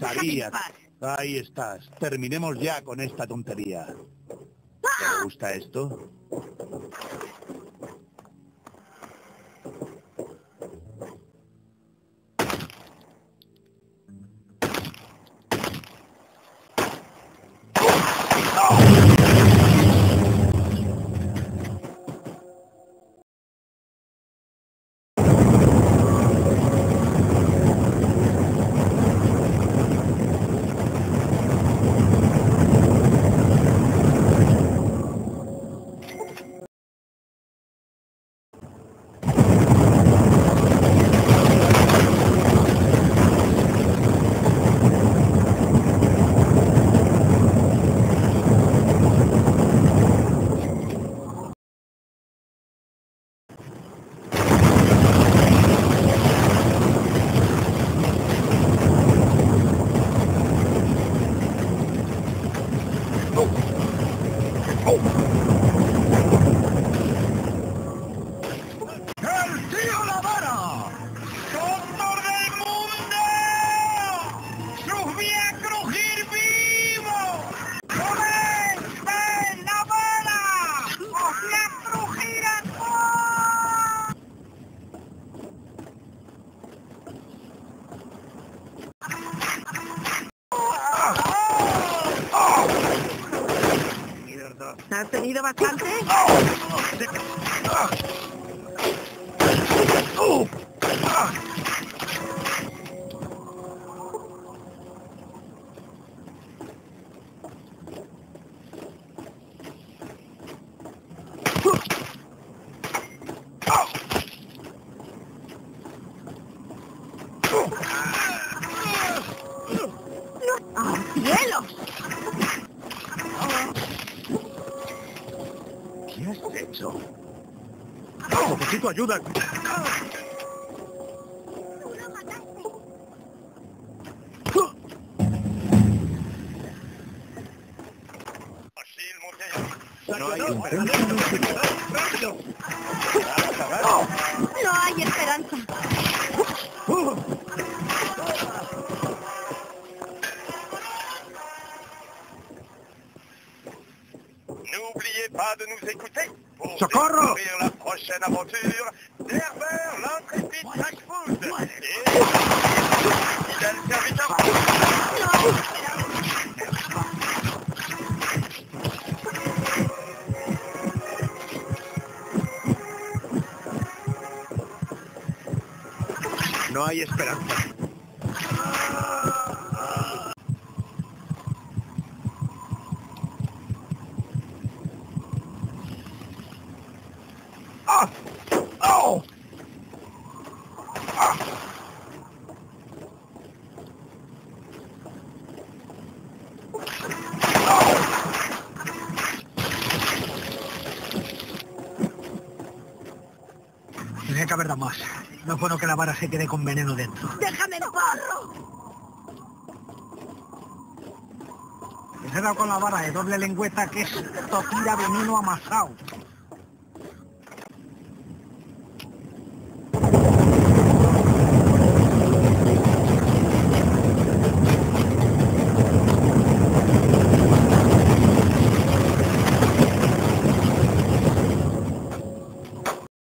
Sabías. Ahí estás. Terminemos ya con esta tontería. ¿Te gusta esto? Oh! ¿Has tenido bastante? ¡Ah, cielos! Necesito ayuda. No hay esperanza. ¡Rápido! No hay esperanza. De nous écouter pour Socorro découvrir la prochaine aventure d'Herbert l'intrépide Blackfoot et fidèle serviteur. No hay esperanza. Tenía que haber dado más. No es bueno que la vara se quede con veneno dentro. ¡Déjame en paz! Les he dado con la vara de doble lengüeta que es topira veneno amasado.